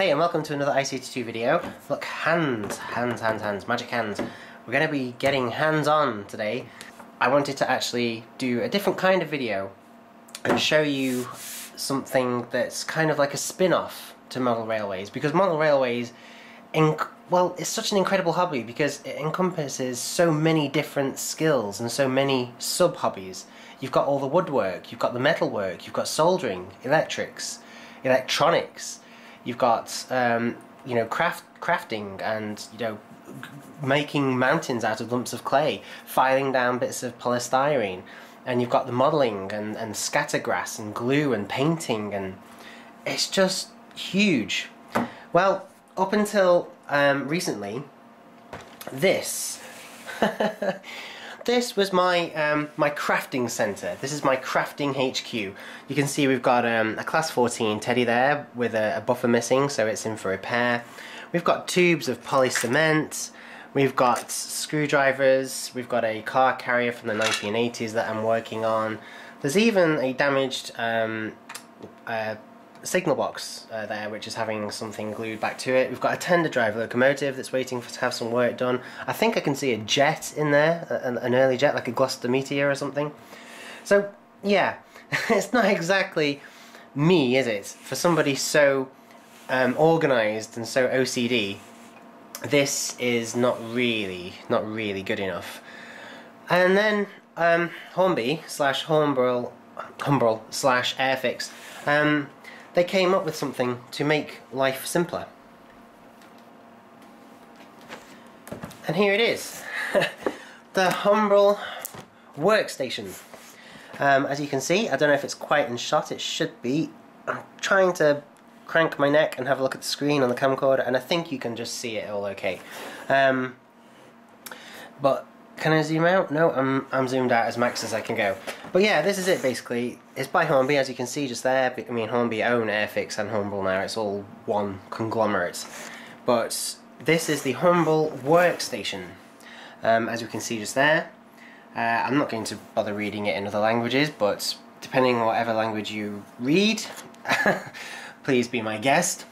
hey and welcome to another IC82 video. Look, hands, hands, hands, hands, magic hands. We're going to be getting hands-on today. I wanted to actually do a different kind of video and show you something that's kind of like a spin-off to model railways because model railways well it's such an incredible hobby because it encompasses so many different skills and so many sub hobbies you've got all the woodwork you've got the metalwork you've got soldering electrics electronics you've got um, you know craft crafting and you know making mountains out of lumps of clay filing down bits of polystyrene. And you've got the modeling and, and scattergrass and glue and painting and it's just huge. Well up until um, recently this this was my um, my crafting center. This is my crafting HQ. You can see we've got um, a class 14 teddy there with a, a, buffer missing, so it's in for repair. We've got tubes of poly cement. We've got screwdrivers. We've got a car carrier from the 1980s that I'm working on. There's even a damaged um, uh, signal box uh, there which is having something glued back to it. We've got a tender drive locomotive that's waiting for, to have some work done. I think I can see a jet in there, an, an early jet like a Gloster Meteor or something. So yeah, it's not exactly me is it? For somebody so um, organised and so OCD this is not really, not really good enough. And then um, Hornby slash Hornbrel, Humbrol slash Airfix um, they came up with something to make life simpler. And here it is, the Humbrol workstation. Um, as you can see, I don't know if it's quite in shot, it should be. I'm trying to crank my neck and have a look at the screen on the camcorder and I think you can just see it all okay. Um, but can I zoom out? No, I'm, I'm zoomed out as max as I can go. But yeah, this is it basically. It's by Hornby, as you can see just there. I mean, Hornby own Airfix and Humbrol now. It's all one conglomerate. But this is the Humbrol workstation. Um, as you can see just there. Uh, I'm not going to bother reading it in other languages, but depending on whatever language you read, please be my guest.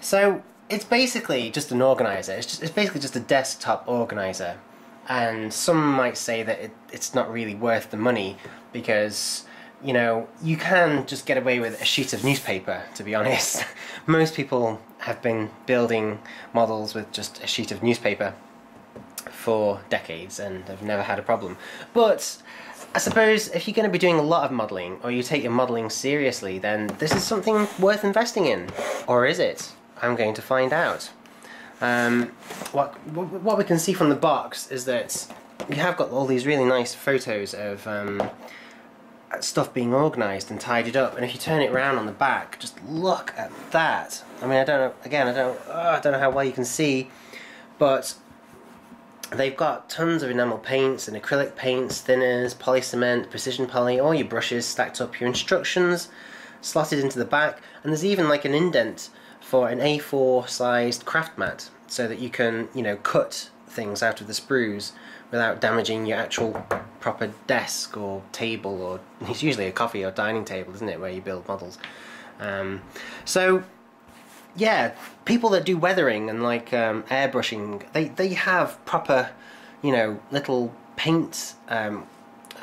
So, it's basically just an organizer. It's, just, it's basically just a desktop organizer and some might say that it, it's not really worth the money because you know you can just get away with a sheet of newspaper to be honest most people have been building models with just a sheet of newspaper for decades and have never had a problem but I suppose if you're going to be doing a lot of modelling or you take your modelling seriously then this is something worth investing in or is it? I'm going to find out. Um, what, what we can see from the box is that you have got all these really nice photos of um, stuff being organised and tidied up. And if you turn it around on the back just look at that. I mean I don't know again I don't oh, I don't know how well you can see but they've got tons of enamel paints and acrylic paints thinners poly cement precision poly all your brushes stacked up your instructions slotted into the back. And there's even like an indent for an A4 sized craft mat so that you can, you know, cut things out of the sprues without damaging your actual proper desk or table or it's usually a coffee or dining table isn't it where you build models. Um, so yeah people that do weathering and like um, airbrushing they, they have proper you know little paint um,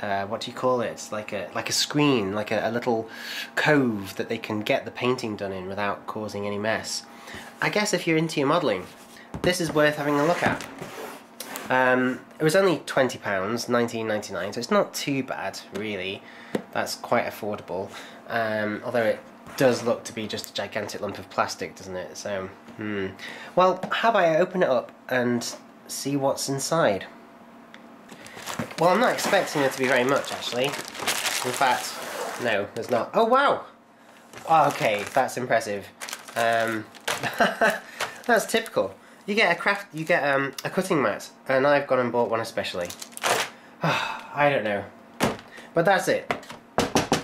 uh, what do you call it? Like a like a screen like a, a little cove that they can get the painting done in without causing any mess. I guess if you're into your modelling this is worth having a look at. Um, it was only £20, 19.99, so it's not too bad, really. That's quite affordable. Um, although it does look to be just a gigantic lump of plastic, doesn't it? So, hmm. Well, how about I open it up and see what's inside? Well, I'm not expecting there to be very much, actually. In fact, no, there's not. Oh, wow! Oh, okay, that's impressive. Um, that's typical. You get a craft, you get um, a cutting mat, and I've gone and bought one especially. I don't know. But that's it.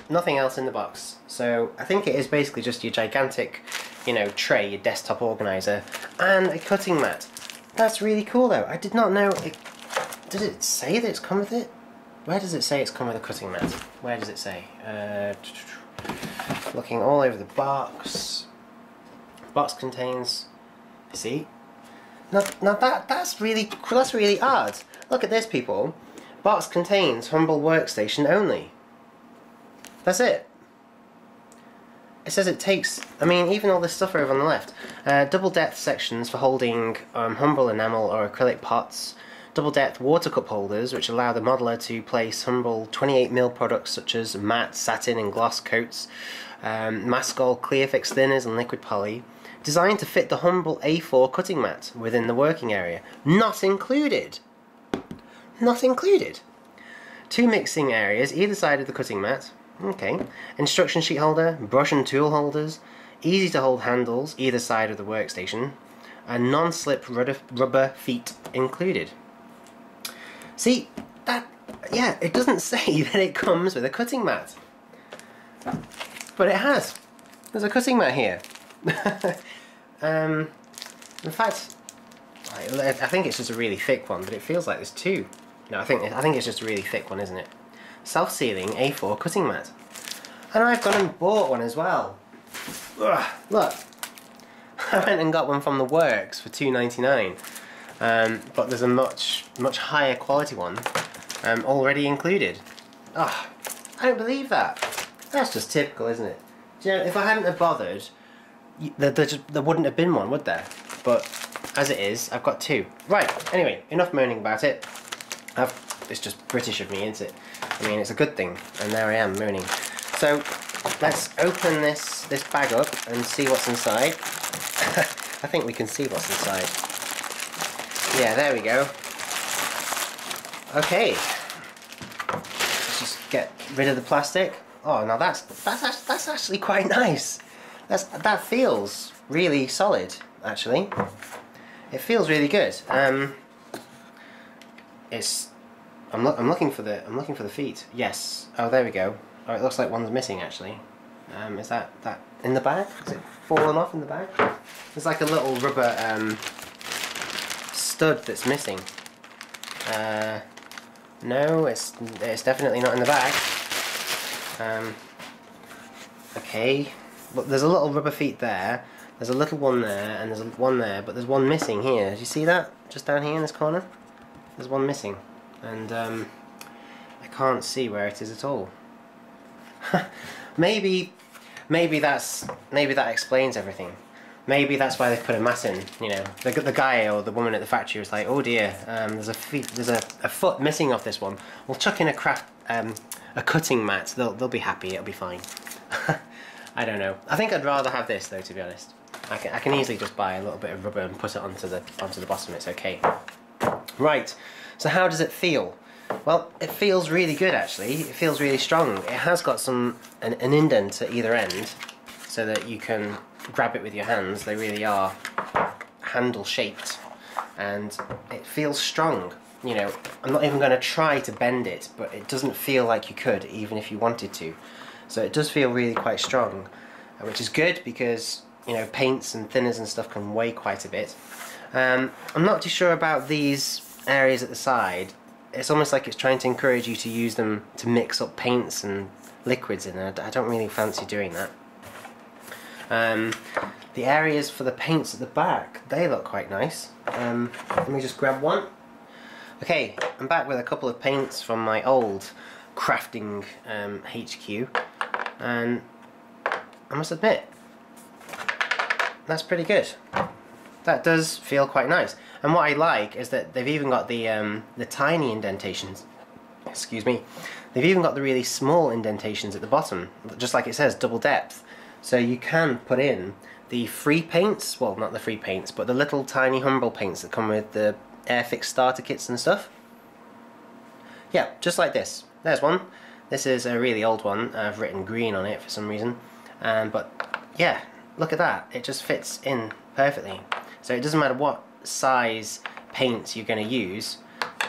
Nothing else in the box. So I think it is basically just your gigantic, you know, tray, your desktop organizer, and a cutting mat. That's really cool though. I did not know it... Did it say that it's come with it? Where does it say it's come with a cutting mat? Where does it say? Uh, looking all over the box Box contains. See. Now, now that that's really that's really odd. Look at this, people. Box contains Humbrol Workstation only. That's it. It says it takes, I mean, even all this stuff over on the left. Uh, double depth sections for holding um, Humbrol enamel or acrylic pots. Double depth water cup holders, which allow the modeler to place Humbrol 28mm products such as matte, satin, and gloss coats. Um, clear fix thinners and liquid poly. Designed to fit the Humbrol A4 cutting mat within the working area. Not included! Not included! Two mixing areas either side of the cutting mat Okay. Instruction sheet holder, brush and tool holders, easy to hold handles either side of the workstation, and non-slip rubber feet included. See, that, yeah, it doesn't say that it comes with a cutting mat. But it has. There's a cutting mat here. um, in fact, I think it's just a really thick one, but it feels like there's two. No, I think I think it's just a really thick one, isn't it? self-sealing A4 cutting mat. And I've gone and bought one as well. Ugh, look, I went and got one from the works for 2.99, um, but there's a much much higher quality one um, already included. I don't believe that. That's just typical, isn't it? Do you know, if I hadn't have bothered, there, there, just, there wouldn't have been one, would there? But as it is, I've got two. Right, anyway, enough moaning about it. I've, it's just British of me, isn't it? I mean, it's a good thing, and there I am moaning. So, let's open this, this bag up and see what's inside. I think we can see what's inside. Yeah, there we go. Okay. Let's just get rid of the plastic. Oh, now that's that's that's actually quite nice. That's that feels really solid, actually. It feels really good. Um, it's I'm, lo I'm looking for the I'm looking for the feet. Yes. Oh, there we go. Oh, it looks like one's missing actually. Um, is that that in the bag? Is it fallen off in the bag? There's like a little rubber um, stud that's missing. Uh, no, it's it's definitely not in the bag. Um, okay, but there's a little rubber feet there. There's a little one there, and there's one there, but there's one missing here. Do you see that? Just down here in this corner? There's one missing and um, I can't see where it is at all. maybe, maybe that's maybe that explains everything. Maybe that's why they've put a mat in. You know, the, the guy or the woman at the factory was like, "Oh dear, um, there's a feet, there's a, a foot missing off this one. We'll chuck in a craft um, a cutting mat. They'll they'll be happy. It'll be fine." I don't know. I think I'd rather have this though, to be honest. I can I can easily just buy a little bit of rubber and put it onto the onto the bottom. It's okay. Right. So how does it feel? Well, it feels really good actually. It feels really strong. It has got some an, an indent at either end so that you can grab it with your hands. They really are handle shaped and it feels strong. You know, I'm not even going to try to bend it, but it doesn't feel like you could even if you wanted to. So it does feel really quite strong, which is good because you know paints and thinners and stuff can weigh quite a bit. Um, I'm not too sure about these areas at the side, it's almost like it's trying to encourage you to use them to mix up paints and liquids in there. I don't really fancy doing that. Um, the areas for the paints at the back, they look quite nice. Um, let me just grab one. Okay, I'm back with a couple of paints from my old crafting um, HQ and I must admit that's pretty good. That does feel quite nice. And what I like is that they've even got the um, the tiny indentations. Excuse me. They've even got the really small indentations at the bottom, just like it says, double depth. So you can put in the free paints, well not the free paints, but the little tiny Humbrol paints that come with the Airfix starter kits and stuff. Yeah, just like this. There's one. This is a really old one. I've written green on it for some reason. Um, but yeah, look at that. It just fits in perfectly. So it doesn't matter what size paints you're going to use,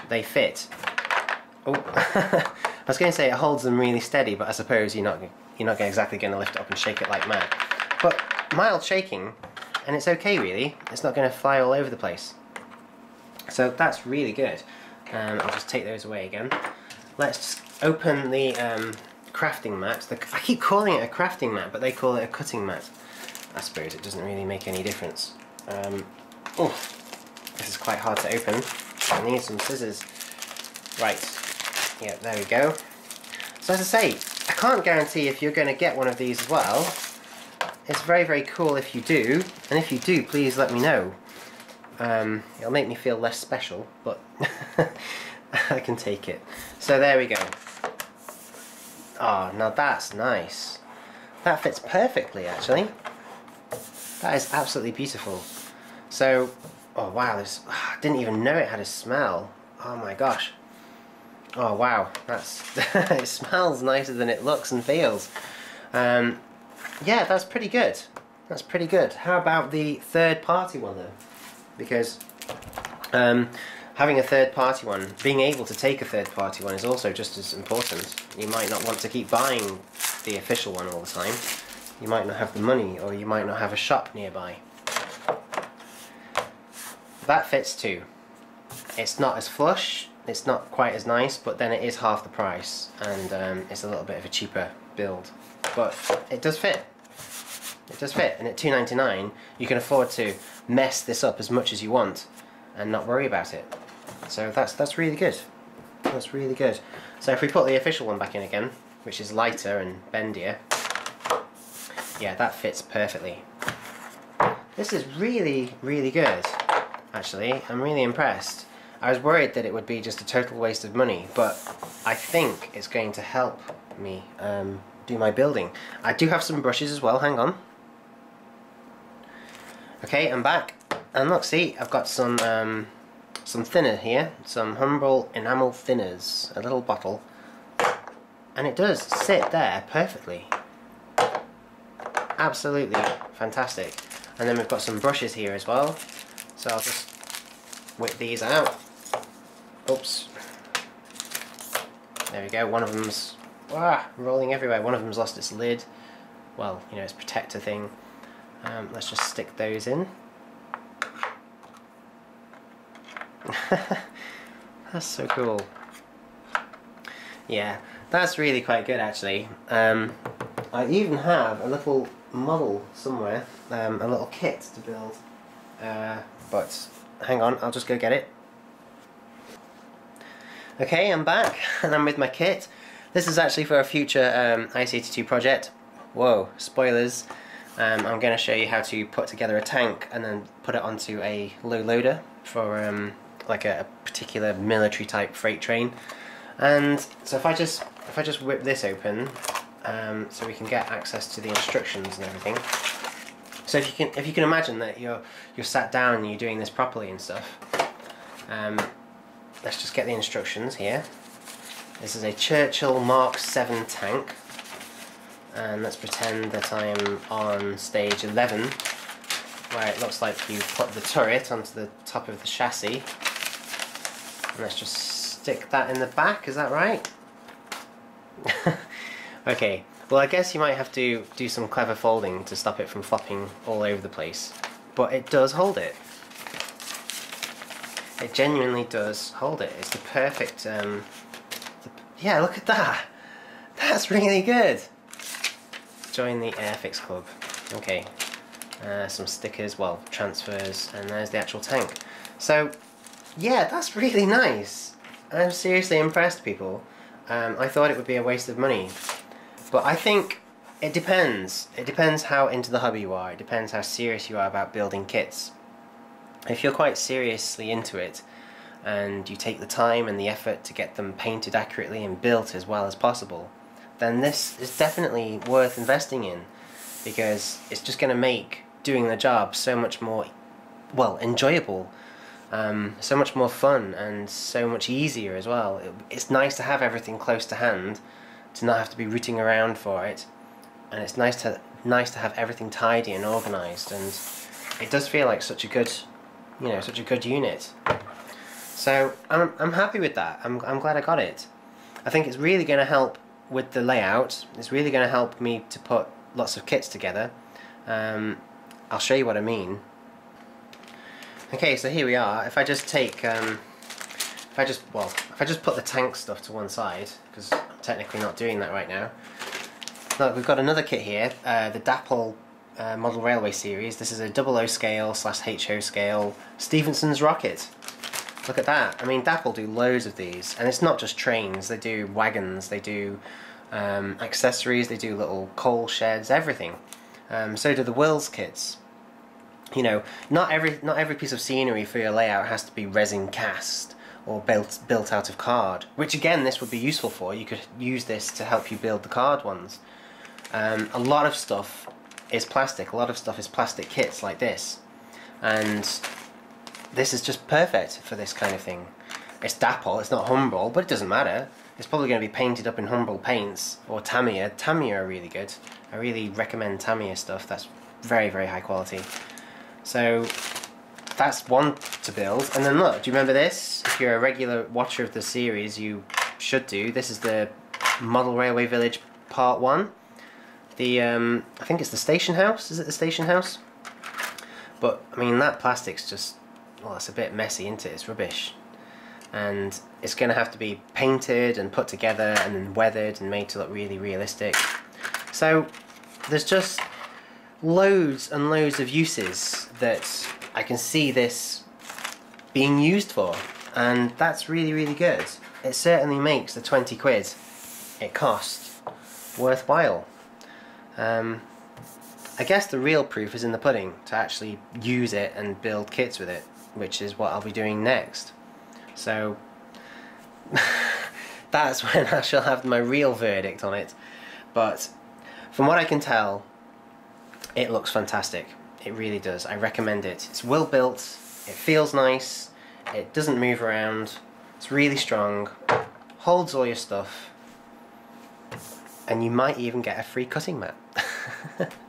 they fit. Oh, I was going to say it holds them really steady, but I suppose you're not you're not exactly going to lift it up and shake it like mad. But mild shaking, and it's okay really. It's not going to fly all over the place. So that's really good. Um, I'll just take those away again. Let's open the um, crafting mat. The, I keep calling it a crafting mat, but they call it a cutting mat. I suppose it doesn't really make any difference. Um, oh, this is quite hard to open. I need some scissors. Right, yeah, there we go. So as I say, I can't guarantee if you're going to get one of these as well. It's very, very cool if you do, and if you do, please let me know. Um, it'll make me feel less special, but I can take it. So there we go. Oh, now that's nice. That fits perfectly, actually. That is absolutely beautiful. So, oh wow, this, I didn't even know it had a smell. Oh my gosh. Oh wow, that's it smells nicer than it looks and feels. Um, yeah, that's pretty good. That's pretty good. How about the third party one though? Because um, having a third party one, being able to take a third party one is also just as important. You might not want to keep buying the official one all the time. You might not have the money or you might not have a shop nearby. That fits too. It's not as flush, it's not quite as nice, but then it is half the price and um, it's a little bit of a cheaper build. But it does fit. It does fit, and at 2.99 you can afford to mess this up as much as you want and not worry about it. So that's that's really good. That's really good. So if we put the official one back in again, which is lighter and bendier, yeah, that fits perfectly. This is really, really good, actually. I'm really impressed. I was worried that it would be just a total waste of money, but I think it's going to help me um, do my building. I do have some brushes as well, hang on. Okay, I'm back. And look, see, I've got some um, some thinner here, some Humbrol enamel thinners, a little bottle. And it does sit there perfectly. Absolutely fantastic. And then we've got some brushes here as well. So I'll just whip these out. Oops. There we go, one of them's ah, rolling everywhere. One of them's lost its lid. Well, you know, its protector thing. Um, let's just stick those in. that's so cool. Yeah, that's really quite good actually. Um, I even have a little model somewhere, um, a little kit to build. Uh, but hang on, I'll just go get it. Okay, I'm back and I'm with my kit. This is actually for a future um, IC82 project. Whoa, spoilers. Um, I'm going to show you how to put together a tank and then put it onto a low loader for um, like a, particular military type freight train. And so if I just if I just whip this open, um, so we can get access to the instructions and everything. So if you can if you can imagine that you're you're sat down and you're doing this properly and stuff. Um, let's just get the instructions here. This is a Churchill Mark 7 tank and let's pretend that I'm on stage 11 where it looks like you put the turret onto the top of the chassis let's just stick that in the back, is that right? okay, well I guess you might have to do some clever folding to stop it from flopping all over the place but it does hold it it genuinely does hold it it's the perfect um, the, yeah look at that that's really good join the Airfix Club. Okay, uh, some stickers, well, transfers, and there's the actual tank. So, yeah, that's really nice. I'm seriously impressed, people. Um, I thought it would be a waste of money. But I think it depends. It depends how into the hobby you are. It depends how serious you are about building kits. If you're quite seriously into it, and you take the time and the effort to get them painted accurately and built as well as possible, then this is definitely worth investing in because it's just going to make doing the job so much more, well, enjoyable, um, so much more fun and so much easier as well. It, it's nice to have everything close to hand, to not have to be rooting around for it, and it's nice to nice to have everything tidy and organised, and it does feel like such a good, you know, such a good unit. So I'm I'm happy with that. I'm I'm glad I got it. I think it's really going to help with the layout it's really going to help me to put lots of kits together um, I'll show you what I mean okay so here we are if I just take um, if I just well if I just put the tank stuff to one side because I'm technically not doing that right now look we've got another kit here uh, the Dapol uh, model railway series. This is a 00 scale slash HO scale Stephenson's rocket. Look at that. I mean, Dapol do loads of these, and it's not just trains. They do wagons, they do um, accessories, they do little coal sheds, everything. Um, so do the Wills kits. You know, not every not every piece of scenery for your layout has to be resin cast or built built out of card. Which again, this would be useful for. You could use this to help you build the card ones. Um, a lot of stuff is plastic. A lot of stuff is plastic kits like this, and this is just perfect for this kind of thing. It's Dapol, it's not Humbrol, but it doesn't matter. It's probably going to be painted up in Humbrol paints or Tamiya. Tamiya are really good. I really recommend Tamiya stuff. That's very, very high quality. So that's one to build. And then look, do you remember this? If you're a regular watcher of the series, you should do. This is the Model Railway Village Part 1. The, um, I think it's the station house. Is it the station house? But, I mean, that plastic's just well, it's a bit messy, isn't it? It's rubbish. And it's going to have to be painted and put together and weathered and made to look really realistic. So there's just loads and loads of uses that I can see this being used for. And that's really, really good. It certainly makes the 20 quid it costs worthwhile. Um, I guess the real proof is in the pudding to actually use it and build kits with it which is what I'll be doing next. So that's when I shall have my real verdict on it. But from what I can tell, it looks fantastic. It really does. I recommend it. It's well built, it feels nice, it doesn't move around, it's really strong, holds all your stuff, and you might even get a free cutting mat.